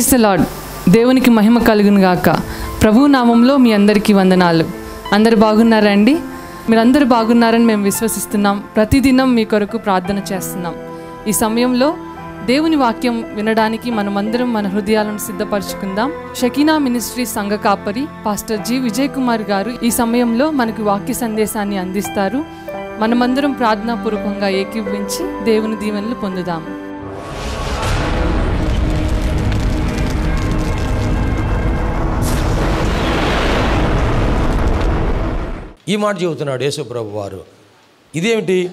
Praise the lord దేవునికి మహిమ కలుగును గాక. ప్రభు నామంలో మీ అందరికీ వందనాలు. అందరు బాగున్నారా అండి మీరందరూ బాగున్నారని మేము విశ్వసిస్తున్నాం. ప్రతిదినం మీ కొరకు ప్రార్థన చేస్తున్నాం. ఈ సమయంలో దేవుని వాక్యం వినడానికి మనమందరం మన హృదయాలను సిద్ధపరచుకుందాం. షకీనా మినిస్ట్రీ సంఘ కాపరి పాస్టర్ జి విజయ్ కుమార్ గారు ఈ సమయంలో మనకు వాక్య సందేశాన్ని అందిస్తారు. మనమందరం ప్రార్థనాపూర్వకంగా ఏకీభవించి దేవుని దీవెనలు పొందుదాము ఈ మాట చెబుతున్నాడు యేసుప్రభు వారు. ఇదేమిటి?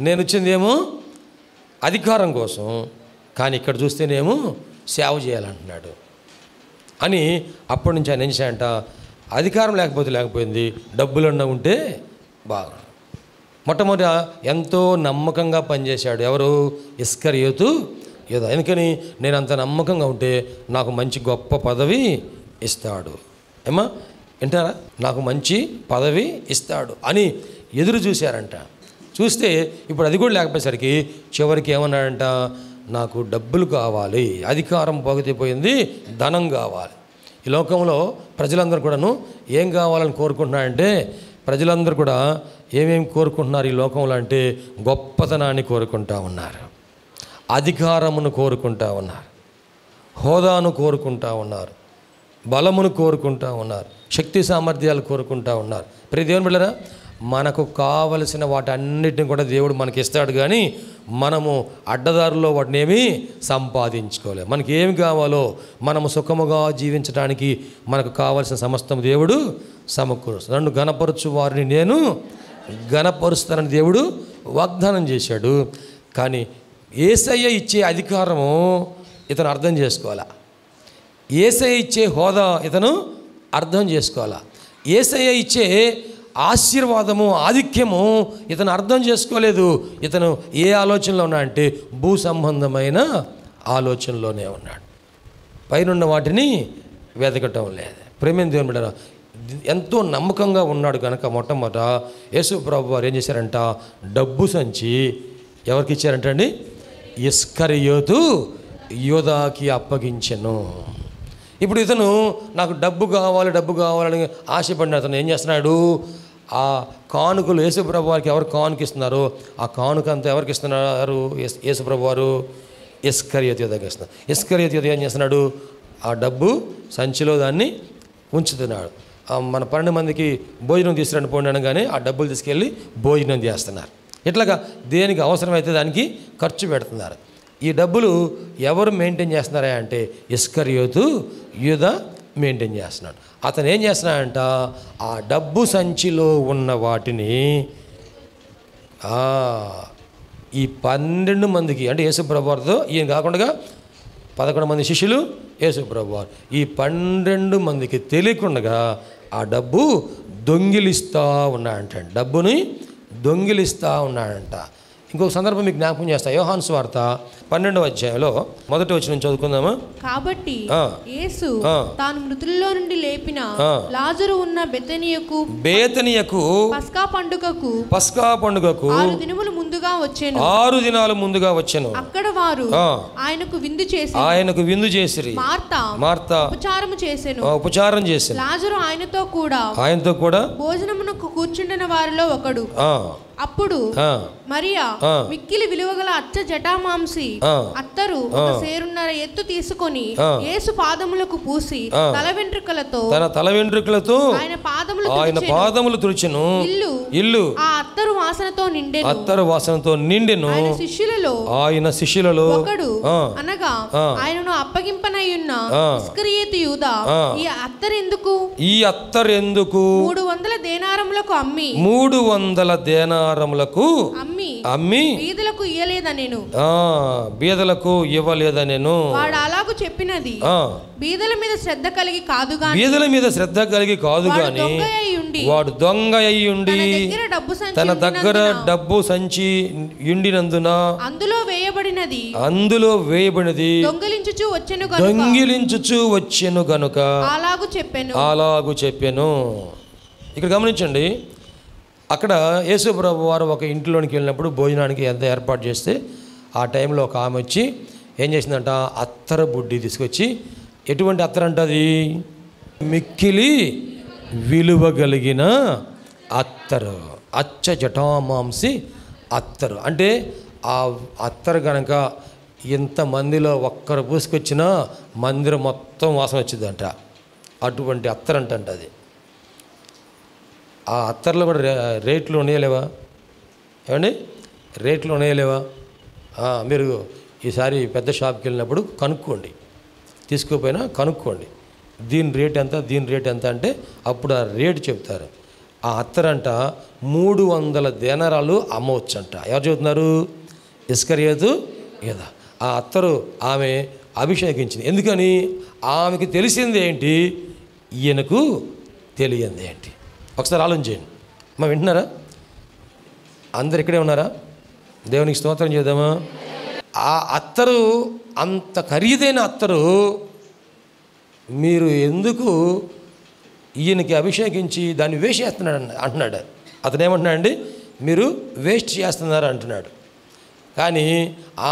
నేను వచ్చిందేమో అధికారం కోసం కానీ ఇక్కడ చూస్తేనేమో సేవ చేయాలంటున్నాడు అని అప్పటి నుంచి ఆయన ఏంటంట అధికారం లేకపోతే లేకపోయింది డబ్బులన్నా ఉంటే బాగా మొట్టమొదట ఎంతో నమ్మకంగా పనిచేశాడు. ఎవరు? ఇస్కరియోతు. యోధ ఎందుకని? నేను అంత నమ్మకంగా ఉంటే నాకు మంచి గొప్ప పదవి ఇస్తాడు. ఏమా వింటారా? నాకు మంచి పదవి ఇస్తాడు అని ఎదురు చూశారంట. చూస్తే ఇప్పుడు అది కూడా లేకపోయేసరికి చివరికి ఏమన్నాడంట? నాకు డబ్బులు కావాలి అధికారం పోగతిపోయింది ధనం కావాలి. ఈ లోకంలో ప్రజలందరూ కూడాను ఏం కావాలని కోరుకుంటున్నారంటే ప్రజలందరూ కూడా ఏమేమి కోరుకుంటున్నారు ఈ లోకంలో అంటే గొప్పతనాన్ని కోరుకుంటా ఉన్నారు అధికారమును కోరుకుంటా ఉన్నారు హోదాను కోరుకుంటా ఉన్నారు. బలమును కోరుకుంటా ఉన్నారు. శక్తి సామర్థ్యాలు కోరుకుంటా ఉన్నారు. ప్రతి దేవుని బిళ్ళరా మనకు కావలసిన వాటన్నిటిని కూడా దేవుడు మనకి ఇస్తాడు కానీ మనము అడ్డదారుల్లో వాటిని ఏమీ సంపాదించుకోలేము మనకి ఏమి కావాలో మనము సుఖముగా జీవించడానికి మనకు కావలసిన సమస్తం దేవుడు సమకూరుస్తాడు. నన్ను గణపరచు వారిని నేను గణపరుస్తానని దేవుడు వాగ్దానం చేశాడు. కానీ ఏసయ్య ఇచ్చే అధికారము ఇతను అర్థం చేసుకోవాలా? ఏసఐ ఇచ్చే హోదా ఇతను అర్థం చేసుకోవాలా. ఏసయ్య ఇచ్చే ఆశీర్వాదము ఆధిక్యము ఇతను అర్థం చేసుకోలేదు. ఇతను ఏ ఆలోచనలో ఉన్నా అంటే భూ సంబంధమైన ఆలోచనలోనే ఉన్నాడు. పైనున్న వాటిని వెతకటం లేదు. ప్రేమ దేవుని ఎంతో నమ్మకంగా ఉన్నాడు కనుక మొట్టమొదట యేసు ప్రభు వారు ఏం చేశారంట? డబ్బు సంచి ఎవరికి ఇచ్చారంటండి? ఇస్కరియోతు యోధాకి అప్పగించను. ఇప్పుడు ఇతను నాకు డబ్బు కావాలి డబ్బు కావాలని ఆశపడిన అతను ఏం చేస్తున్నాడు? ఆ కానుకలు యేసుప్రభు వారికి ఎవరు కానుక ఇస్తున్నారో ఆ కానుక అంతా ఎవరికి ఇస్తున్నారు? యేసుప్రభు వారు ఇస్కరియత్ దగ్గర ఇస్తున్నారు ఇస్కరియత్ ఏం చేస్తున్నాడు? ఆ డబ్బు సంచిలో దాన్ని ఉంచుతున్నాడు. మన పన్నెండు మందికి భోజనం తీసుకురండి పోండి అనగానే ఆ డబ్బులు తీసుకెళ్ళి భోజనం చేస్తున్నారు. ఇట్లాగా దేనికి అవసరమైతే దానికి ఖర్చు పెడుతున్నారు. ఈ డబ్బులు ఎవరు మెయింటైన్ చేస్తున్నారా అంటే ఇస్కర్యోతు యూద మెయింటైన్ చేస్తున్నాడు. అతను ఏం చేస్తున్నాడంట? ఆ డబ్బు సంచిలో ఉన్న వాటిని ఈ పన్నెండు మందికి అంటే యేసుప్రభువారితో ఈయన కాకుండా పదకొండు మంది శిష్యులు యేసుప్రభువారు ఈ పన్నెండు మందికి తెలియకుండా ఆ డబ్బు దొంగిలిస్తూ ఉన్నాడంట. డబ్బుని దొంగిలిస్తూ ఉన్నాడంట. ఇంకొక సందర్భం మీకు జ్ఞాపకం చేస్తా యోహాన్ స్వార్త పన్నెండవ అధ్యాయంలో మొదటి వచ్చిన నుంచి చదువుకుందామా కాబట్టి. యేసు. తాను మృతుల్లో నుండి లేపిన. లాజరు ఉన్న బెతనియకు బేతనియకు పస్కా పండుగకు పస్కా పండుగకు ఆరు దినములు ముందుగా వచ్చాను ఆరు దినాలు ముందుగా వచ్చెను అక్కడ వారు. ఆయనకు విందు చేసి ఆయనకు విందు చేసిరి మార్త మార్త ఉపచారము చేసెను ఆ, ఉపచారం చేసింది లాజరు ఆయనతో కూడా ఆయనతో కూడా భోజనమునకు కూర్చుండిన వారిలో ఒకడు అప్పుడు మరియా. మిక్కిలి విలువగల అచ్చ జటామాంసి. అత్తరు ఒక సేరున్నర ఎత్తు తీసుకొని. యేసు పాదములకు పూసి. తల వెంట్రుకలతో తన తల వెంట్రుకలతో ఆయన పాదములు ఆయన. పాదములు తుడిచెను ఇల్లు ఇల్లు ఆ అత్తరు వాసనతో నిండెను అత్తరు వాసనతో నిండెను ఆయన శిష్యులలో ఆయన శిష్యులలో ఒకడు అనగా. ఆయనను అప్పగింపనయ్యున్న. ఇస్కరియేతు యూదా. ఈ అత్తరెందుకు ఈ అత్తరు ఎందుకు మూడు వందల దేనారములకు అమ్మి. మూడు వందల దేనారములకు అమ్మి. అమ్మి. వీధులకు ఇయ్యలేదనెను ఆ బీదలకు ఇవ్వలేదా నేను? వాడు అలాగు చెప్పినది. ఆ. బీదల మీద శ్రద్ధ కలిగి కాదు గాని బీదల మీద శ్రద్ధ కలిగి కాదు గాని వాడు దొంగ అయి ఉండి తన దగ్గర డబ్బు సంచి ఉండినందున అందులో వేయబడినది. అందులో వేయబడినది. దొంగలించుచు వచ్చెను దొంగిలించుచు వచ్చెను గనుక. అలాగు చెప్పెను. అలాగు చెప్పాను. ఇక్కడ గమనించండి అక్కడ యేసుప్రభు వారు ఒక ఇంట్లోనికి వెళ్ళినప్పుడు భోజనానికి ఎంత ఏర్పాటు చేస్తే ఆ టైంలో ఒక ఆమె వచ్చి ఏం చేసిందంట? అత్తర బుడ్డి తీసుకొచ్చి ఎటువంటి అత్తర అంటది మిక్కిలి విలువ కలిగిన అత్తరు అచ్చ జటామాంసి అత్తరు. అంటే ఆ అత్తరు కనుక ఇంతమందిలో ఒక్కరు పూసుకొచ్చినా మందిరం మొత్తం వాసన వచ్చిందంట. అటువంటి అత్తరంటంట అది. ఆ అత్తర్లో కూడా రేట్లు ఉన్నాయలేవా? ఏమండి? రేట్లు ఉన్నాయలేవా? మీరు ఈసారి పెద్ద షాప్కి వెళ్ళినప్పుడు కనుక్కోండి. తీసుకోపోయినా కనుక్కోండి. దీని రేట్ ఎంత దీని రేట్ ఎంత అంటే అప్పుడు ఆ రేటు చెప్తారు. ఆ అత్తరంట మూడు వందల దేనరాలు అమ్మవచ్చంట. ఎవరు చెబుతున్నారు? ఇస్కరియతు కదా ఆ అత్తరు ఆమె అభిషేకించింది. ఎందుకని? ఆమెకి తెలిసింది ఏంటి ఈయనకు తెలియంది ఏంటి ఒకసారి ఆలోచించండి మా వింటున్నారా? అందరు ఇక్కడే ఉన్నారా? దేవునికి స్తోత్రం చేద్దామా? ఆ అత్తరు అంత ఖరీదైన అత్తరు మీరు ఎందుకు ఈయనకి అభిషేకించి దాన్ని వేస్ట్ చేస్తున్నాడు అంటున్నాడు. అతను ఏమంటున్నాడండి మీరు వేస్ట్ చేస్తున్నారు అంటున్నాడు. కానీ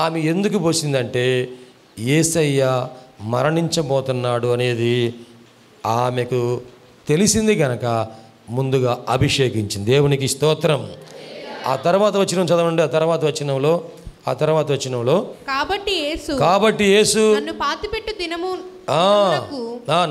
ఆమె ఎందుకు పోసిందంటే ఏసయ్య మరణించబోతున్నాడు అనేది ఆమెకు తెలిసింది కనుక ముందుగా అభిషేకించింది. దేవునికి స్తోత్రం. ఆ తర్వాత వచ్చిన చదవండి. ఆ తర్వాత వచ్చినంలో ఆ తర్వాత వచ్చినంలో కాబట్టి యేసు కాబట్టి యేసు నన్ను పాతిపెట్టు దినము ఆ,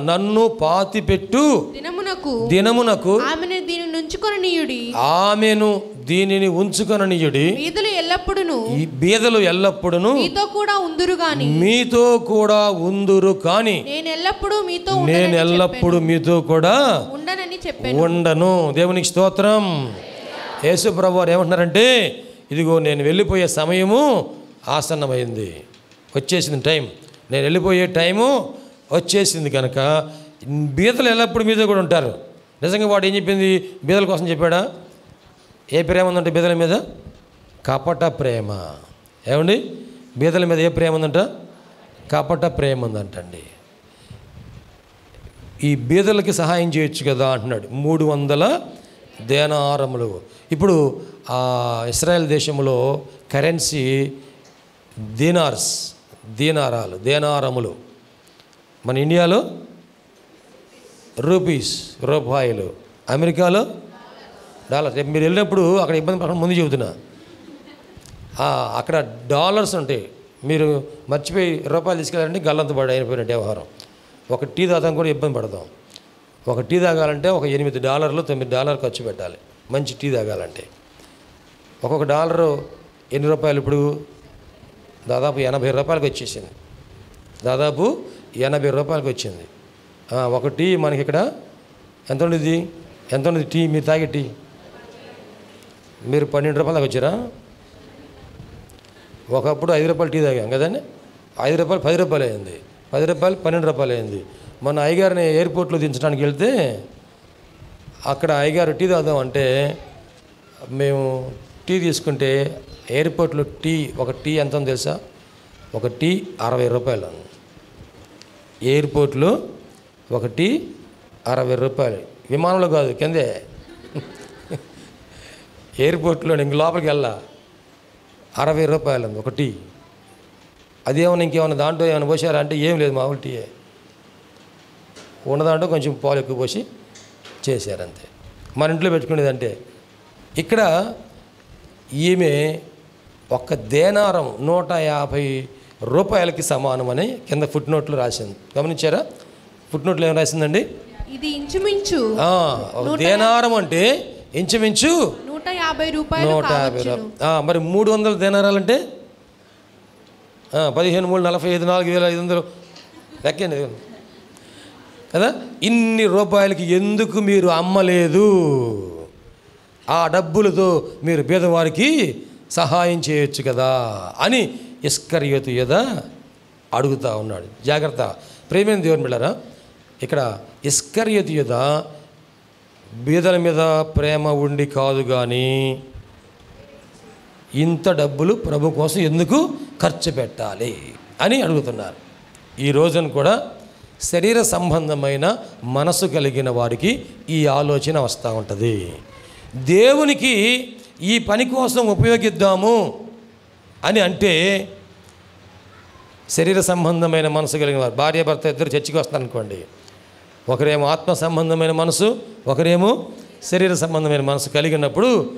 నన్ను పాతిపెట్టు దినమునకు దినమునకు ఆమెను దీని నుంచుకొని నీయుడి ఆమెను దీనిని ఉంచుకొననీయుడి. వీధులు ఎల్లప్పుడును ఈ బీదలు ఎల్లప్పుడును మీతో కూడా ఉందురు గాని. మీతో కూడా ఉందురు కాని నేను ఎల్లప్పుడూ మీతో నేను ఎల్లప్పుడు మీతో కూడా. ఉండనని చెప్పాను. ఉండను. దేవునికి స్తోత్రం. యేసు ప్రభు వారు ఏమంటున్నారంటే ఇదిగో నేను వెళ్ళిపోయే సమయము ఆసన్నమైంది. వచ్చేసింది టైం. నేను వెళ్ళిపోయే టైము వచ్చేసింది కనుక. బీదలు ఎల్లప్పుడు మీద కూడా ఉంటారు. నిజంగా వాడు ఏం చెప్పింది? బీదల కోసం చెప్పాడా? ఏ ప్రేమ ఉందంట బీదల మీద? కపట ప్రేమ. ఏమండి? బీదల మీద ఏ ప్రేమ ఉందంట? కపట ప్రేమ ఉందంటండి. ఈ బీదలకి సహాయం చేయొచ్చు కదా అంటున్నాడు. మూడు వందల దేనారములు ఇప్పుడు ఆ ఇస్రాయెల్ దేశంలో కరెన్సీ దీనార్స్ దీనారాలు దేనారములు మన ఇండియాలో రూపీస్ రూపాయలు. అమెరికాలో డాలర్. రేపు మీరు వెళ్ళినప్పుడు అక్కడ ఇబ్బంది పడకుండా ముందు చెబుతున్నా. అక్కడ డాలర్స్ ఉంటాయి. మీరు మర్చిపోయి రూపాయలు తీసుకెళ్ళాలంటే గల్లంత పడి అయిపోయిన వ్యవహారం. ఒక టీ తాగడం కూడా ఇబ్బంది పడతాం. ఒక టీ తాగాలంటే ఒక ఎనిమిది డాలర్లు తొమ్మిది డాలర్ ఖర్చు పెట్టాలి. మంచి టీ తాగాలంటే. ఒక్కొక్క డాలరు ఎన్ని రూపాయలు ఇప్పుడు? దాదాపు ఎనభై రూపాయలకి వచ్చేసింది. దాదాపు ఎనభై రూపాయలకి వచ్చింది. ఒక టీ మనకి ఇక్కడ ఎంత ఉండేది ఎంత ఉండేది టీ? మీరు తాగే టీ? మీరు పన్నెండు రూపాయలకు వచ్చారా? ఒకప్పుడు ఐదు రూపాయలు టీ తాగాం కదండి. ఐదు రూపాయలు పది రూపాయలు అయింది. పది రూపాయలు పన్నెండు రూపాయలు అయింది. మొన్న అయ్యగారిని ఎయిర్పోర్ట్లో దించడానికి వెళ్తే అక్కడ అయ్యగారు టీ తాగుదాం అంటే మేము టీ తీసుకుంటే ఎయిర్పోర్ట్లో టీ ఒక టీ ఎంత ఉందో తెలుసా? ఒక టీ అరవై రూపాయలు. ఎయిర్పోర్ట్లో ఒక టీ అరవై రూపాయలు. విమానంలో కాదు కిందే. ఎయిర్పోర్ట్లో ఇంక లోపలికి వెళ్ళా. అరవై రూపాయలు ఒక టీ. అదేమన్నా ఇంకేమన్నా దాంట్లో ఏమైనా పోసారా? అంటే ఏం లేదు మామూలు టీయే. ఉన్న దాంట్లో కొంచెం పాలు ఎక్కువ పోసి చేశారంతే. మన ఇంట్లో పెట్టుకునేదంటే ఇక్కడ ఈమె ఒక్క దేనారం నూట యాభై రూపాయలకి సమానమని కింద ఫుట్ నోట్లు రాసింది. గమనించారా? ఫుట్ నోట్లు ఏం రాసిందండి? ఇది ఇంచుమించు ఒక దేనారం అంటే ఇంచుమించు నూట యాభై రూపాయలు నూట యాభై రూపాయలు. మరి మూడు వందల దేనారాలంటే ఆ, పదిహేను మూడు నలభై ఐదు నాలుగు వేల ఐదు వందలు. లెక్కండి. కదా? ఇన్ని రూపాయలకి ఎందుకు మీరు అమ్మలేదు? ఆ డబ్బులతో మీరు పేదవారికి సహాయం చేయొచ్చు కదా అని ఇస్కరియోతు యద అడుగుతా ఉన్నాడు. జాగ్రత్త. ప్రేమైన దేవుని బిళ్ళరా ఇక్కడ ఇస్కరియోతు యద బీదల మీద ప్రేమ ఉండి కాదు కానీ ఇంత డబ్బులు ప్రభు కోసం ఎందుకు ఖర్చు పెట్టాలి అని అడుగుతున్నారు. ఈ రోజున కూడా శరీర సంబంధమైన మనసు కలిగిన వారికి ఈ ఆలోచన వస్తూ ఉంటుంది. దేవునికి ఈ పని కోసం ఉపయోగిద్దాము అని అంటే శరీర సంబంధమైన మనసు కలిగిన వారు భార్య భర్త ఇద్దరు చర్చికి వస్తారనుకోండి. ఒకరేమో ఆత్మ సంబంధమైన మనసు ఒకరేమో శరీర సంబంధమైన మనసు కలిగినప్పుడు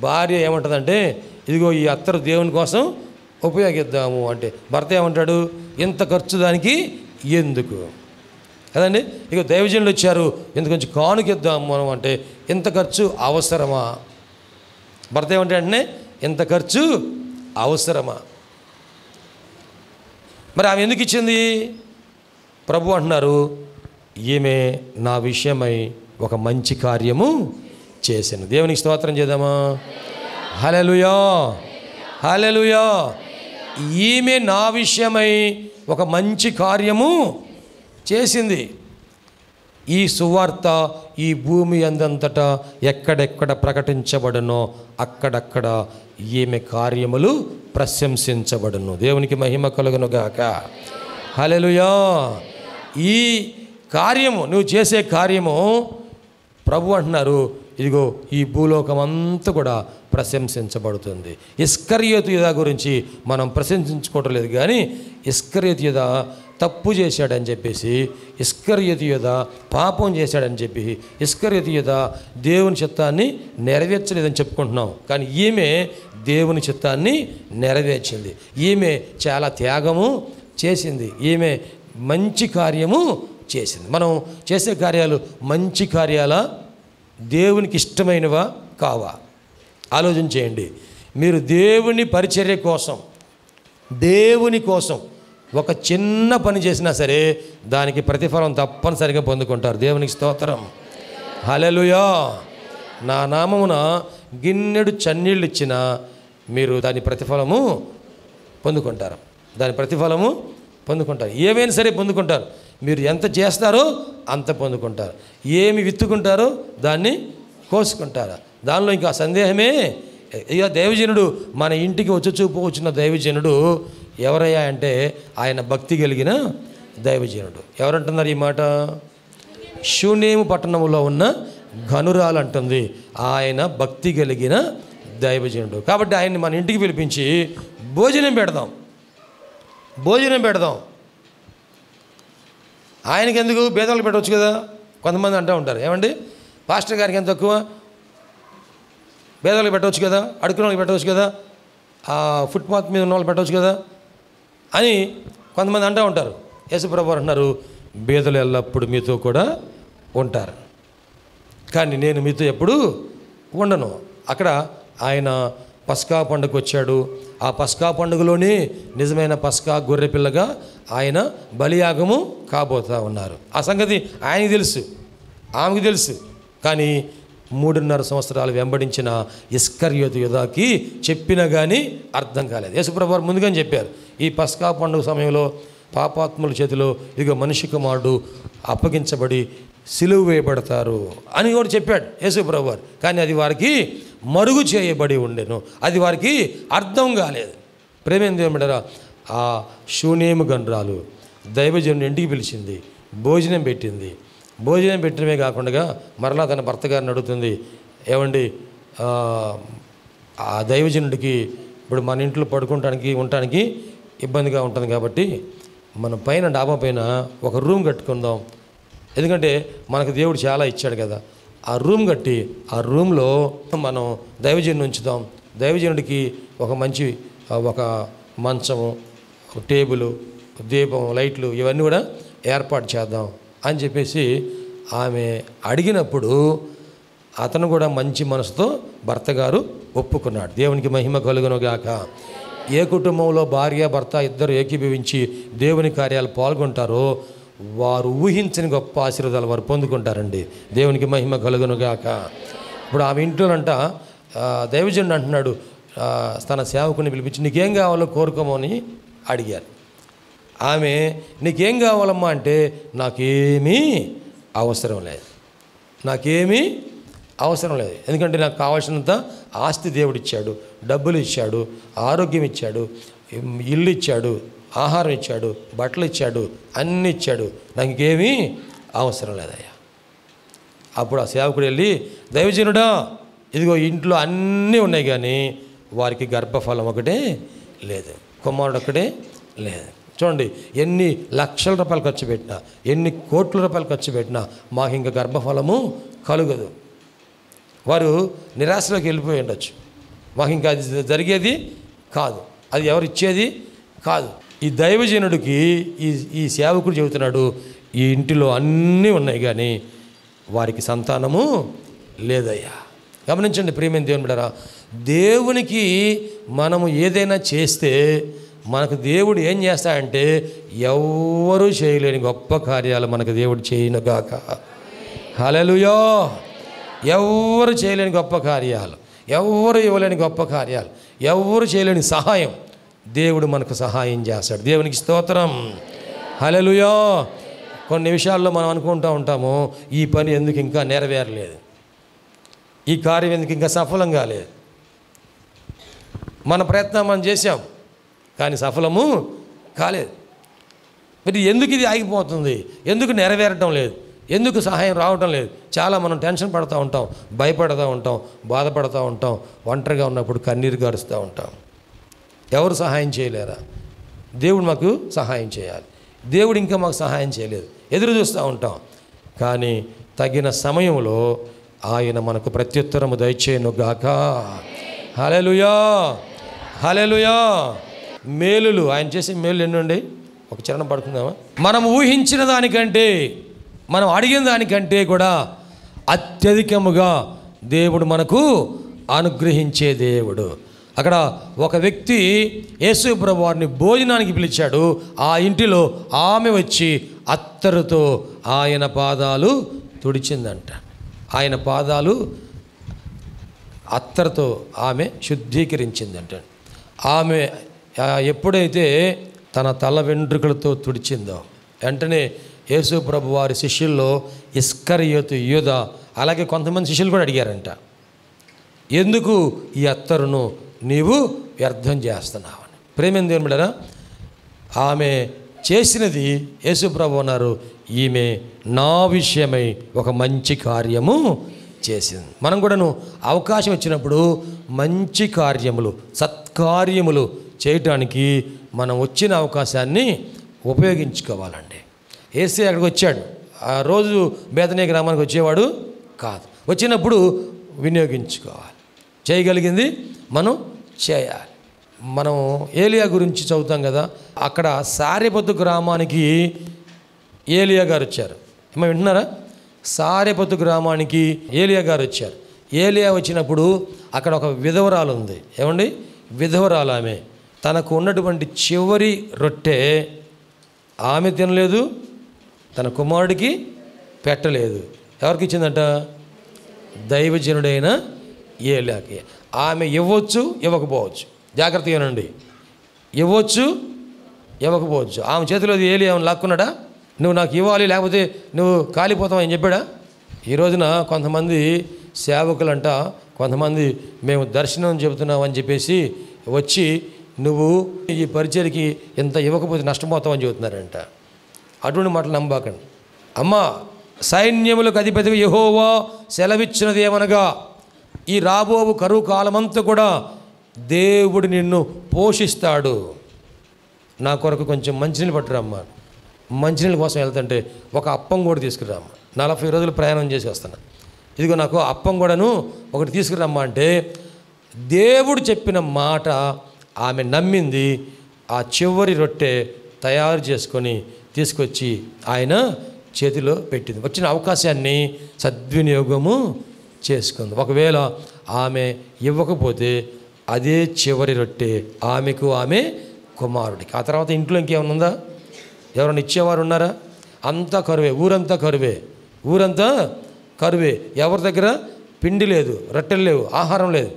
భార్య ఏమంటుందంటే ఇదిగో ఈ అత్తరు దేవుని కోసం ఉపయోగిద్దాము అంటే భర్త ఏమంటాడు ఇంత ఖర్చు దానికి ఎందుకు? కదండి ఇక దైవజనులు వచ్చారు. ఇంత కొంచెం కానుకిద్దాం మనం అంటే ఇంత ఖర్చు అవసరమా? భర్త ఏమంటాడంటే ఇంత ఖర్చు అవసరమా? మరి ఆమె ఎందుకు ఇచ్చింది? ప్రభు అంటున్నారు ఈమె నా విషయమై ఒక మంచి కార్యము చేసింది. దేవునికి స్తోత్రం చేద్దామా? హలెలుయా హలెలుయా ఈమె నా విషయమై ఒక మంచి కార్యము చేసింది. ఈ సువార్త ఈ భూమి అందంతటా ఎక్కడెక్కడ ప్రకటించబడునో అక్కడక్కడ ఈమె కార్యములు ప్రశంసించబడును. దేవునికి మహిమ కలుగునుగాక. హలెలుయా ఈ కార్యము నువ్వు చేసే కార్యము ప్రభు అంటున్నారు ఇదిగో ఈ భూలోకం అంతా కూడా ప్రశంసించబడుతుంది. ఇస్కర్యోతు యుధ గురించి మనం ప్రశంసించుకోవటం లేదు కానీ ఇస్కర్యోతు యుధ తప్పు చేశాడని చెప్పేసి ఇస్కర్యోతు యుధ పాపం చేశాడని చెప్పి ఇస్కర్యోతు యుధ దేవుని చిత్తాన్ని నెరవేర్చలేదని చెప్పుకుంటున్నాం. కానీ ఈమె దేవుని చిత్తాన్ని నెరవేర్చింది. ఈమె చాలా త్యాగము చేసింది. ఈమె మంచి కార్యము చేసింది. మనం చేసే కార్యాలు మంచి కార్యాలా? దేవునికి ఇష్టమైనవా కావా? ఆలోచన చేయండి. మీరు దేవుని పరిచర్య కోసం దేవుని కోసం ఒక చిన్న పని చేసినా సరే దానికి ప్రతిఫలం తప్పనిసరిగా పొందుకుంటారు. దేవునికి స్తోత్రం. హలెలుయా నా నామమున గిన్నెడు చన్నీళ్ళు ఇచ్చినా మీరు దాని ప్రతిఫలము పొందుకుంటారు. దాని ప్రతిఫలము పొందుకుంటారు. ఏమైనా సరే పొందుకుంటారు. మీరు ఎంత చేస్తారో అంత పొందుకుంటారు. ఏమి విత్తుకుంటారో దాన్ని కోసుకుంటారు. దానిలో ఇంకా సందేహమే ఇక దైవజనుడు మన ఇంటికి వచ్చి చూపు వచ్చిన దైవజనుడు ఎవరయ్యా అంటే ఆయన భక్తి కలిగిన దైవజనుడు. ఎవరంటున్నారు ఈ మాట? శూన్యము పట్టణంలో ఉన్న ఘనురాలు అంటుంది ఆయన భక్తి కలిగిన దైవజనుడు. కాబట్టి ఆయన్ని మన ఇంటికి పిలిపించి భోజనం పెడదాం. భోజనం పెడదాం. ఆయనకి ఎందుకు భేదాలు పెట్టవచ్చు కదా? కొంతమంది అంటూ ఉంటారు. ఏమండి? పాస్టర్ గారికి ఎంత తక్కువ? భేదాలు పెట్టవచ్చు కదా? అడుకున్న వాళ్ళకి పెట్టవచ్చు కదా? ఆ ఫుట్పాత్ మీద ఉన్న వాళ్ళు పెట్టవచ్చు కదా? అని కొంతమంది అంటూ ఉంటారు. యేసుప్రభు అంటున్నారు బీదలు ఎల్లప్పుడు మీతో కూడా ఉంటారు. కానీ నేను మీతో ఎప్పుడు ఉండను. అక్కడ ఆయన పస్కా పండుగ వచ్చాడు. ఆ పస్కా పండుగలోనే నిజమైన పస్కా గొర్రె పిల్లగా ఆయన బలియాగము కాబోతా ఉన్నారు. ఆ సంగతి ఆయనకి తెలుసు. ఆమెకు తెలుసు. కానీ మూడున్నర సంవత్సరాలు వెంబడించిన ఇస్కర్యోత యుధాకి చెప్పినా కానీ అర్థం కాలేదు. యేసుప్రభు ముందుగానే చెప్పారు. ఈ పస్కా పండుగ సమయంలో పాపాత్ముల చేతిలో ఇదిగో మనిషి కుమారుడు అప్పగించబడి సిలువ వేయబడతారు అని కూడా చెప్పాడు? యేసుప్రభు వారు కానీ అది వారికి మరుగు చేయబడి ఉండెను. అది వారికి అర్థం కాలేదు. ప్రేమేంద్ర ఏమంటారా ఆ శూన్యము గండ్రాలు దైవజనుని ఇంటికి పిలిచింది. భోజనం పెట్టింది. భోజనం పెట్టడమే కాకుండా మరలా తన భర్త గారిని అడుగుతుంది. ఏమండి ఆ, ఆ దైవజనుడికి ఇప్పుడు మన ఇంట్లో పడుకోవటానికి ఉండటానికి ఇబ్బందిగా ఉంటుంది కాబట్టి మనం పైన డాబా పైన ఒక రూమ్ కట్టుకుందాం. ఎందుకంటే మనకు దేవుడు చాలా ఇచ్చాడు కదా. ఆ రూమ్ కట్టి ఆ రూమ్లో మనం దైవజనుని ఉంచుదాం. దైవజనుడికి ఒక మంచి ఒక మంచము ఒక టేబుల్ దీపం లైట్లు ఇవన్నీ కూడా ఏర్పాటు చేద్దాం అని చెప్పేసి ఆమె అడిగినప్పుడు అతను కూడా మంచి మనసుతో భర్త గారు ఒప్పుకున్నాడు. దేవునికి మహిమ కలుగునుగాక. ఏ కుటుంబంలో భార్య భర్త ఇద్దరు ఏకీభవించి దేవుని కార్యాలు పాల్గొంటారో వారు ఊహించని గొప్ప ఆశీర్వాదాలు వారు పొందుకుంటారండి. దేవునికి మహిమ కలుగునుగాక. ఇప్పుడు ఆమె ఇంట్లోనంట ఆ, దైవజనుడు అంటున్నాడు తన సేవకుని పిలిపించి నీకేం కావాలో కోరుకోమని అడిగారు. ఆమె నీకేం కావాలమ్మా అంటే నాకేమీ అవసరం లేదు. నాకేమీ అవసరం లేదు. ఎందుకంటే నాకు కావాల్సినంత ఆస్తి దేవుడు ఇచ్చాడు డబ్బులు ఇచ్చాడు ఆరోగ్యం ఇచ్చాడు ఇల్లు ఇచ్చాడు ఆహారం ఇచ్చాడు బట్టలు ఇచ్చాడు అన్నీ ఇచ్చాడు. నాకు ఇంకేమీ అవసరం లేదయ్యా. అప్పుడు ఆ సేవకుడు వెళ్ళి దైవజనుడా ఇదిగో ఇంట్లో అన్నీ ఉన్నాయి కానీ వారికి గర్భఫలం ఒకటే లేదు కుమారుడు ఒకటే లేదు. చూడండి ఎన్ని లక్షల రూపాయలు ఖర్చు పెట్టినా ఎన్ని కోట్ల రూపాయలు ఖర్చు పెట్టినా మాకు ఇంకా గర్భఫలము కలుగదు. వారు నిరాశలోకి వెళ్ళిపోయి ఉండొచ్చు. మాకు ఇంకా అది జరిగేది కాదు. అది ఎవరు ఇచ్చేది కాదు. ఈ దైవజనుడికి ఈ ఈ సేవకుడు చెబుతున్నాడు ఈ ఇంటిలో అన్నీ ఉన్నాయి కానీ వారికి సంతానము లేదయ్యా. గమనించండి ప్రియమైన దేవుని బిడ్డరా దేవునికి మనము ఏదైనా చేస్తే మనకు దేవుడు ఏం చేస్తాడంటే ఎవ్వరూ చేయలేని గొప్ప కార్యాలు మనకు దేవుడు చేయనుగాక హలలుయో ఎవ్వరు చేయలేని గొప్ప కార్యాలు ఎవ్వరు ఇవ్వలేని గొప్ప కార్యాలు ఎవ్వరు చేయలేని సహాయం దేవుడు మనకు సహాయం చేస్తాడు. దేవునికి స్తోత్రం. హలలుయో కొన్ని విషయాల్లో మనం అనుకుంటూ ఉంటాము ఈ పని ఎందుకు ఇంకా నెరవేరలేదు? ఈ కార్యం ఎందుకు ఇంకా సఫలం కాలేదు మన ప్రయత్నం మనం చేసాం కానీ సఫలము కాలేదు. మరి ఎందుకు ఇది ఆగిపోతుంది? ఎందుకు నెరవేరటం లేదు? ఎందుకు సహాయం రావటం లేదు? చాలా మనం టెన్షన్ పడుతూ ఉంటాం భయపడుతూ ఉంటాం బాధపడుతూ ఉంటాం ఒంటరిగా ఉన్నప్పుడు కన్నీరు గారుస్తూ ఉంటాం. ఎవరు సహాయం చేయలేరా? దేవుడు మాకు సహాయం చేయాలి. దేవుడు ఇంకా మాకు సహాయం చేయలేదు. ఎదురు చూస్తూ ఉంటాం. కానీ తగిన సమయంలో ఆయన మనకు ప్రత్యుత్తరము దయచేయను గాక. హలెలుయా హలెలుయా మేలులు. ఆయన చేసే మేలు ఎన్నుండి? ఒక చరణం పడుకుందామా? మనం ఊహించిన దానికంటే మనం అడిగిన దానికంటే కూడా అత్యధికముగా దేవుడు మనకు అనుగ్రహించే దేవుడు. అక్కడ ఒక వ్యక్తి యేసు ప్రభు వారిని భోజనానికి పిలిచాడు. ఆ ఇంటిలో ఆమె వచ్చి అత్తరుతో ఆయన పాదాలు తుడిచిందంట. ఆయన పాదాలు అత్తరుతో ఆమె శుద్ధీకరించిందంట. ఆమె ఎప్పుడైతే తన తల వెంట్రుకలతో తుడిచిందో వెంటనే యేసు ప్రభు వారి శిష్యుల్లో ఇస్కరియోతు యూద అలాగే కొంతమంది శిష్యులు కూడా అడిగారంట. ఎందుకు ఈ అత్తరును నీవు వ్యర్థం చేస్తున్నావని. ప్రేమేం దేవుడు ఆమె చేసినది యేసుప్రభు అన్నారు ఈమె నా విషయమై ఒక మంచి కార్యము చేసింది. మనం కూడాను అవకాశం వచ్చినప్పుడు మంచి కార్యములు సత్కార్యములు చేయటానికి మనం వచ్చిన అవకాశాన్ని ఉపయోగించుకోవాలండి. ఏసీ అక్కడికి వచ్చాడు. ఆ రోజు బేతనే గ్రామానికి వచ్చేవాడు కాదు. వచ్చినప్పుడు వినియోగించుకోవాలి. చేయగలిగింది మనం చేయాలి. మనం ఏలియా గురించి చదువుతాం కదా అక్కడ సారేపొద్దు గ్రామానికి ఏలియా గారు వచ్చారు. ఏమో వింటున్నారా? సారేపొద్దు గ్రామానికి ఏలియా గారు వచ్చారు. ఏలియా వచ్చినప్పుడు అక్కడ ఒక విధవరాలు ఉంది. ఏమండి? విధవరాలు ఆమె. తనకు ఉన్నటువంటి చివరి రొట్టె ఆమె తినలేదు తన కుమారుడికి పెట్టలేదు. ఎవరికి ఇచ్చిందంట? దైవజనుడైన ఏలాకి ఆమె ఇవ్వచ్చు ఇవ్వకపోవచ్చు. జాగ్రత్తగానండి ఇవ్వచ్చు ఇవ్వకపోవచ్చు. ఆమె చేతిలో ఏలి ఏమైనా లాక్కున్నాడా? నువ్వు నాకు ఇవ్వాలి లేకపోతే నువ్వు కాలిపోతావు అని చెప్పాడా? ఈ రోజున కొంతమంది సేవకులంట కొంతమంది మేము దర్శనం చెబుతున్నాం అని చెప్పేసి వచ్చి నువ్వు ఈ పరిచయకి ఇంత ఇవ్వకపోతే నష్టపోతావు అని చెబుతున్నారంట. అటువంటి మాటలు నమ్మబాకండి అమ్మా సైన్యములకు అధిపతిగా యహోవా సెలవిచ్చినది ఏమనగా ఈ రాబోవు కరువు కాలమంతా కూడా దేవుడు నిన్ను పోషిస్తాడు. నా కొరకు కొంచెం మంచినీళ్ళు పట్టురమ్మా. మంచినీళ్ళ కోసం వెళ్తుంటే ఒక అప్పం కూడా తీసుకురామ్మా. నలభై రోజులు ప్రయాణం చేసి వస్తాను. ఇదిగో నాకు అప్పం కూడాను ఒకటి తీసుకురమ్మా అంటే దేవుడు చెప్పిన మాట ఆమె నమ్మింది. ఆ చివరి రొట్టె తయారు చేసుకొని తీసుకొచ్చి ఆయన చేతిలో పెట్టింది. వచ్చిన అవకాశాన్ని సద్వినియోగము చేసుకుంది. ఒకవేళ ఆమె ఇవ్వకపోతే అదే చివరి రొట్టె ఆమెకు ఆమె కుమారుడికి. ఆ తర్వాత ఇంట్లో ఇంకేమైనా ఉందా? ఎవరైనా ఇచ్చేవారు ఉన్నారా? అంతా కరువే ఊరంతా కరువే ఊరంతా కరువే. ఎవరి దగ్గర? పిండి లేదు రొట్టెలు లేవు ఆహారం లేదు.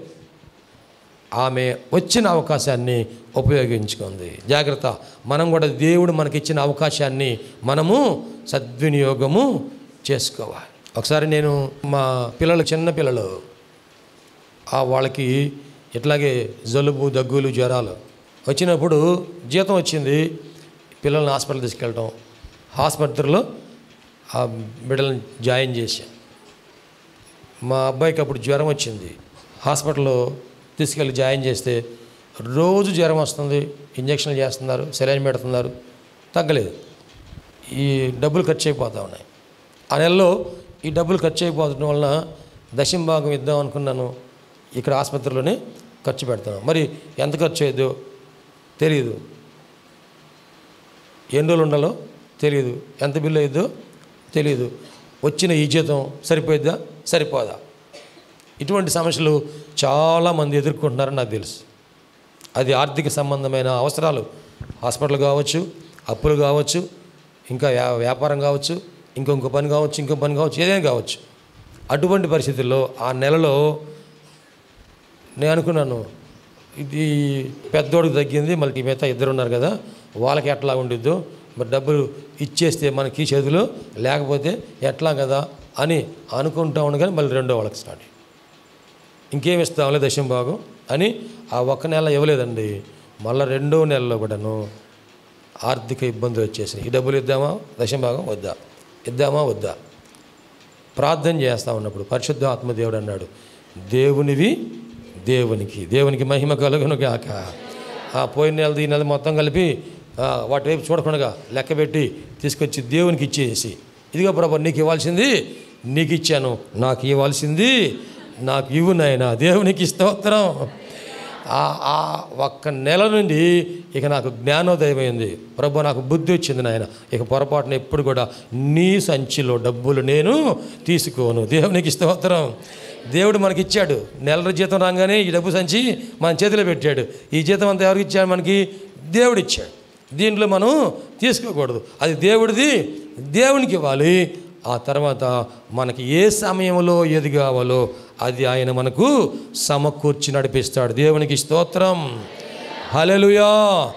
ఆమె వచ్చిన అవకాశాన్ని ఉపయోగించుకుంది. జాగ్రత్త మనం కూడా దేవుడు మనకిచ్చిన అవకాశాన్ని మనము సద్వినియోగము చేసుకోవాలి. ఒకసారి నేను మా పిల్లలు చిన్న పిల్లలు ఆ వాళ్ళకి ఇట్లాగే జలుబు దగ్గులు జ్వరాలు వచ్చినప్పుడు జీతం వచ్చింది. పిల్లల్ని హాస్పిటల్ తీసుకెళ్ళటం. ఆసుపత్రిలో ఆ బిడ్డలను జాయిన్ చేశాం. మా అబ్బాయికి అప్పుడు జ్వరం వచ్చింది. హాస్పిటల్లో తీసుకెళ్ళి జాయిన్ చేస్తే రోజు జ్వరం వస్తుంది. ఇంజక్షన్లు చేస్తున్నారు సెలైన్ పెడుతున్నారు. తగ్గలేదు. ఈ డబ్బులు ఖర్చు అయిపోతూ ఉన్నాయి. ఆ నెలలో ఈ డబ్బులు ఖర్చు అయిపోవడం వలన దశం భాగం ఇద్దాం అనుకున్నాను. ఇక్కడ ఆసుపత్రిలోనే ఖర్చు పెడతాను. మరి ఎంత ఖర్చు అయ్యదో తెలియదు ఎన్ని రోజులు ఉండాలో తెలియదు ఎంత బిల్లు అయ్యిద్దో తెలియదు వచ్చిన ఈ జీతం సరిపోయిద్దా? సరిపోదా? ఇటువంటి సమస్యలు చాలామంది ఎదుర్కొంటున్నారని నాకు తెలుసు. అది ఆర్థిక సంబంధమైన అవసరాలు. హాస్పిటల్ కావచ్చు అప్పులు కావచ్చు ఇంకా వ్యా- వ్యాపారం కావచ్చు ఇంకొక పని కావచ్చు ఇంకో పని కావచ్చు ఏదైనా కావచ్చు. అటువంటి పరిస్థితుల్లో ఆ నెలలో నేను అనుకున్నాను ఇది పెద్దోడికి తగ్గింది మళ్ళీ మిగతా ఇద్దరు ఉన్నారు కదా వాళ్ళకి ఎట్లా ఉండిద్దో మరి డబ్బులు ఇచ్చేస్తే మనకి చేతిలో లేకపోతే ఎట్లా కదా అని అనుకుంటా ఉండగానే మళ్ళీ రెండో వాళ్ళకి స్టార్ట్ ఇంకేం ఇస్తాంలే దశం భాగం అని ఆ ఒక్క నెల ఇవ్వలేదండి మళ్ళీ రెండో నెలలో కూడాను ఆర్థిక ఇబ్బందులు వచ్చేసినాయి. ఈ డబ్బులు ఇద్దామా దశం భాగం వద్దా? ఇద్దామా వద్దా? ప్రార్థన చేస్తా ఉన్నప్పుడు పరిశుద్ధ ఆత్మదేవుడు అన్నాడు దేవునివి దేవునికి దేవునికి మహిమ కలుగును గాక ఆ పోయిన నెలది ఈ నెల మొత్తం కలిపి వాటి వైపు చూడకుండా లెక్క పెట్టి తీసుకొచ్చి దేవునికి ఇచ్చేసి ఇదిగో ప్రభు నీకు ఇవ్వాల్సింది నీకు ఇచ్చాను నాకు ఇవ్వాల్సింది నాకు ఇవ్వు నాయనా దేవునికి స్తోత్రం. ఆ ఒక్క నెల నుండి ఇక నాకు జ్ఞానోదయమైంది. ప్రభు నాకు బుద్ధి వచ్చింది నాయన. ఇక పొరపాటున ఎప్పుడు కూడా నీ సంచిలో డబ్బులు నేను తీసుకోను. దేవునికి స్తోత్రం. దేవుడు మనకి ఇచ్చాడు నెల జీతం రాగానే ఈ డబ్బు సంచి మన చేతిలో పెట్టాడు. ఈ జీతం అంతా ఎవరికి ఇచ్చాడు? మనకి దేవుడు ఇచ్చాడు దీంట్లో మనం తీసుకోకూడదు. అది దేవుడిది. దేవునికి ఇవ్వాలి. ఆ తర్వాత మనకి ఏ సమయంలో ఏది కావాలో అది ఆయన మనకు సమకూర్చి నడిపిస్తాడు. దేవునికి స్తోత్రం. హలెలుయా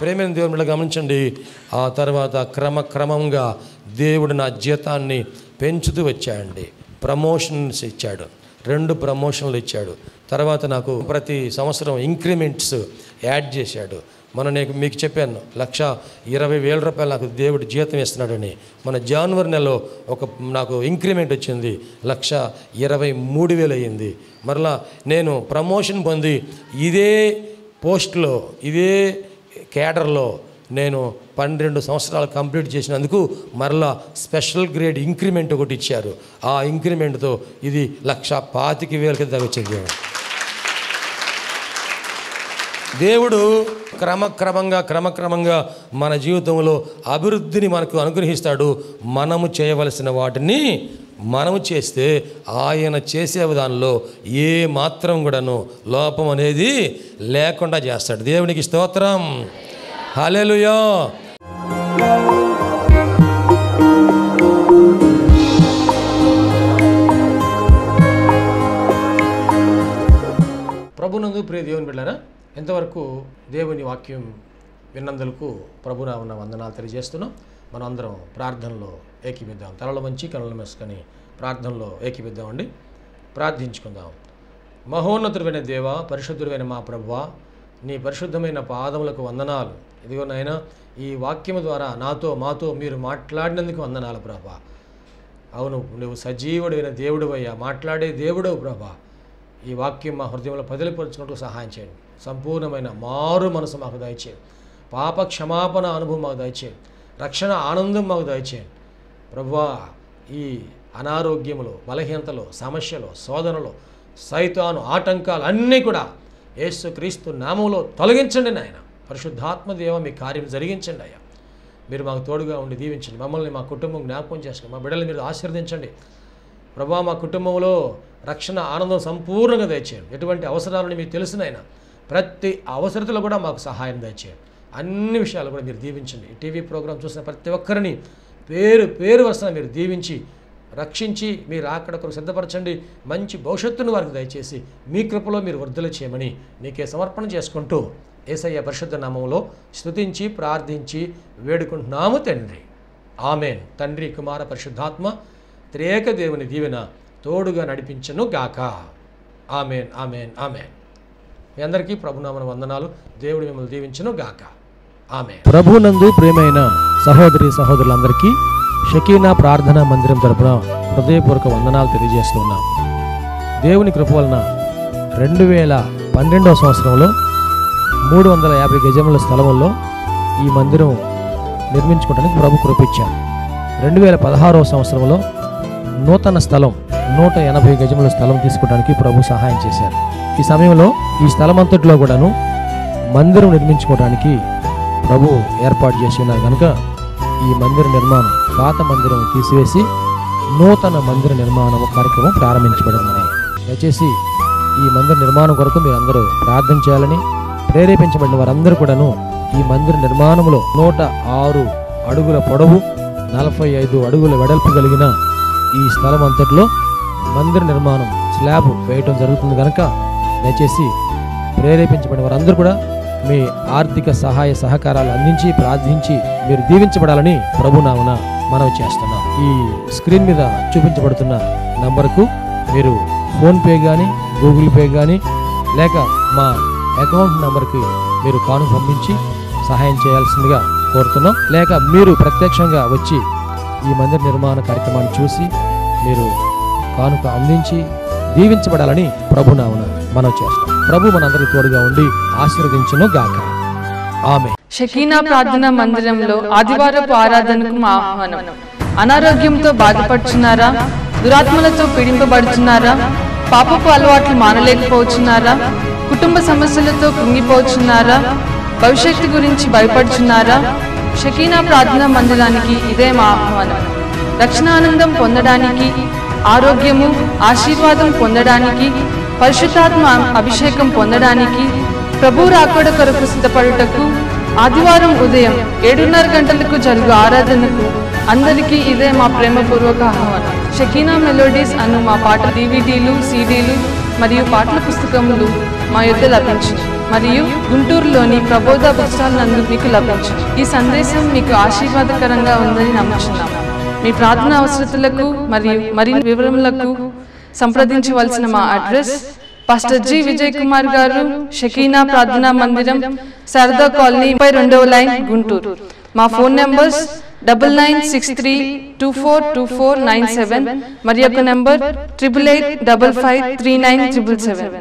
ప్రేమైన దేవుని గమనించండి. ఆ తర్వాత క్రమక్రమంగా దేవుడు నా జీతాన్ని పెంచుతూ వచ్చాడండి. ప్రమోషన్స్ ఇచ్చాడు. రెండు ప్రమోషన్లు ఇచ్చాడు. తర్వాత నాకు ప్రతి సంవత్సరం ఇంక్రిమెంట్స్ యాడ్ చేశాడు. మన నేను మీకు చెప్పాను లక్ష ఇరవై వేల రూపాయలు నాకు దేవుడు జీతం ఇస్తున్నాడని. మన జనవరి నెలలో ఒక నాకు ఇంక్రిమెంట్ వచ్చింది లక్ష ఇరవై మూడు వేలు అయ్యింది. మరలా నేను ప్రమోషన్ పొంది ఇదే పోస్ట్లో ఇదే కేడర్లో నేను పన్నెండు సంవత్సరాలు కంప్లీట్ చేసినందుకు మరలా స్పెషల్ గ్రేడ్ ఇంక్రిమెంట్ ఒకటి ఇచ్చారు. ఆ ఇంక్రిమెంట్తో ఇది లక్ష పాతిక వేల కింద వచ్చింది. దేవుడు క్రమక్రమంగా క్రమక్రమంగా మన జీవితంలో అభివృద్ధిని మనకు అనుగ్రహిస్తాడు. మనము చేయవలసిన వాటిని మనము చేస్తే ఆయన చేసే దానిలో ఏ మాత్రం కూడాను లోపం అనేది లేకుండా చేస్తాడు. దేవునికి స్తోత్రం. హలేలుయో ప్రభునందు ప్రియ దేవుని బిడ్డారా ఎంతవరకు దేవుని వాక్యం విన్నందులకు ప్రభునామన్న వందనాలు తెలియజేస్తున్నాం. మనం అందరం ప్రార్థనలో ఏకీపిద్దాం తలలో మంచి కనుల మెసుకొని ప్రార్థనలో ఏకీపిద్దామండి ప్రార్థించుకుందాం. మహోన్నతుడైన దేవ పరిశుద్ధుడైన మా ప్రభువ నీ పరిశుద్ధమైన పాదములకు వందనాలు. ఇదిగో నాయన ఈ వాక్యము ద్వారా నాతో మాతో మీరు మాట్లాడినందుకు వందనాలు ప్రభా. అవును నువ్వు సజీవుడైన దేవుడు అయ్యా మాట్లాడే దేవుడవు ప్రభా. ఈ వాక్యం మా హృదయంలో పదిలిపరచుకున్నట్టు సహాయం చేయండి. సంపూర్ణమైన మారు మనసు మాకు దయచేయండి పాప క్షమాపణ అనుభవం మాకు దయచేయండి రక్షణ ఆనందం మాకు దయచేయండి ప్రభువా ఈ అనారోగ్యములు బలహీనతలు సమస్యలు శోధనలు సైతాను ఆటంకాలు అన్నీ కూడా యేసుక్రీస్తు నామంలో తొలగించండి నాయన. పరిశుద్ధాత్మదేవ మీ కార్యం జరిగించండి అయ్యా. మీరు మాకు తోడుగా ఉండి దీవించండి. మమ్మల్ని మా కుటుంబం జ్ఞాపకం చేసుకోండి మా బిడ్డలు మీరు ఆశీర్వదించండి. ప్రభా మా కుటుంబంలో రక్షణ ఆనందం సంపూర్ణంగా దయచేయండి. ఎటువంటి అవసరాలని మీకు తెలుసునైనా ప్రతి అవసరతలో కూడా మాకు సహాయం దయచేయండి. అన్ని విషయాలు కూడా మీరు దీవించండి. టీవీ ప్రోగ్రాం చూసిన ప్రతి ఒక్కరిని పేరు పేరు వరుసన మీరు దీవించి రక్షించి మీరు అక్కడ సిద్ధపరచండి. మంచి భవిష్యత్తును వారికి దయచేసి మీ కృపలో మీరు వర్ధలు చేయమని నీకే సమర్పణ చేసుకుంటూ ఏసయ్య పరిశుద్ధ నామంలో స్థుతించి ప్రార్థించి వేడుకుంటున్నాము తండ్రి. ఆమెన్. తండ్రి కుమార పరిశుద్ధాత్మ త్రేక దేవుని దీవెన తోడుగా నడిపించను గాక ఆమెన్ ఆమెన్ ఆమెన్. మీ అందరికీ ప్రభునామన వందనాలు. దేవుడు మిమ్మల్ని దీవించను గాక. ఆమె ప్రభునందు ప్రేమైన సహోదరి సహోదరులందరికీ షకీనా ప్రార్థనా మందిరం తరపున హృదయపూర్వక వందనాలు తెలియజేస్తున్నాం దేవుని కృప వలన రెండు వేల పన్నెండవ సంవత్సరంలో మూడు వందల యాభై గజముల స్థలంలో ఈ మందిరం నిర్మించుకోవడానికి ప్రభు కృపించారు రెండు వేల పదహారవ సంవత్సరంలో నూతన స్థలం నూట ఎనభై గజముల స్థలం తీసుకోవడానికి ప్రభు సహాయం చేశారు. ఈ సమయంలో ఈ స్థలమంతట్లో కూడాను మందిరం నిర్మించుకోవడానికి ప్రభు ఏర్పాటు చేసి ఉన్నారు. కనుక ఈ మందిర నిర్మాణం పాత మందిరం తీసివేసి నూతన మందిర నిర్మాణం కార్యక్రమం ప్రారంభించబడింది. దయచేసి ఈ మందిర నిర్మాణం కొరకు మీరు అందరూ ప్రార్థన చేయాలని ప్రేరేపించబడిన వారందరూ కూడాను ఈ మందిర నిర్మాణంలో నూట ఆరు అడుగుల పొడవు నలభై ఐదు అడుగుల వెడల్పు కలిగిన ఈ స్థలం అంతట్లో మందిర నిర్మాణం స్లాబ్ వేయటం జరుగుతుంది. కనుక దయచేసి ప్రేరేపించబడిన వారందరూ కూడా మీ ఆర్థిక సహాయ సహకారాలు అందించి ప్రార్థించి మీరు దీవించబడాలని ప్రభునామన మనవి చేస్తున్నాం. ఈ స్క్రీన్ మీద చూపించబడుతున్న నంబర్కు మీరు ఫోన్పే కానీ గూగుల్ పే కానీ లేక మా అకౌంట్ నంబర్కి మీరు కాను పంపించి సహాయం చేయాల్సిందిగా కోరుతున్నాం. లేక మీరు ప్రత్యక్షంగా వచ్చి ఈ మందిర నిర్మాణ కార్యక్రమాన్ని చూసి మీరు కానుక అందించి దీవించబడాలని ప్రభునామన మనం చేస్తాం. ప్రభు మనందరికి తోడుగా ఉండి ఆశీర్వదించును గాక. ఆమె షకీనా ప్రార్థన మందిరంలో ఆదివారపు ఆరాధనకు మా ఆహ్వానం. అనారోగ్యంతో బాధపడుచున్నారా? దురాత్మలతో పీడింపబడుచున్నారా? పాపపు అలవాట్లు మానలేకపోతున్నారా కుటుంబ సమస్యలతో కుంగిపోచున్నారా? భవిష్యత్తు గురించి భయపడుచున్నారా? షకీనా ప్రార్థనా మందిరానికి ఇదే మా ఆహ్వానం. రక్షణానందం పొందడానికి ఆరోగ్యము ఆశీర్వాదం పొందడానికి పరిశుద్ధాత్మ అభిషేకం పొందడానికి ప్రభు రాకడ కొరకు సిద్ధపడుటకు ఆదివారం ఉదయం ఏడున్నర గంటలకు జరుగు ఆరాధనకు అందరికీ ఇదే మా ప్రేమపూర్వక ఆహ్వానం. షకీనా మెలోడీస్ అను మా పాట డివిడీలు సీడీలు మరియు పాటల పుస్తకములు మా యొద్ద లభించింది మరియు గుంటూరులోని ప్రబోధ బుక్స్టాల్ నందు మీకు లభించింది ఈ సందేశం మీకు ఆశీర్వాదకరంగా ఉందని నమ్ముచున్నాం మీ ప్రార్థన అవసరతలకు మరియు మరిన్ని వివరములకు సంప్రదించవలసిన మా address pastor G Vijay Kumar గారు షకీనా ప్రార్థనా మందిరం శారదా కాలనీ ముప్పై రెండవ లైన్ గుంటూరు. మా phone numbers double nine six three two four two four nine seven మరి యొక్క number triple eight double five three nine triple seven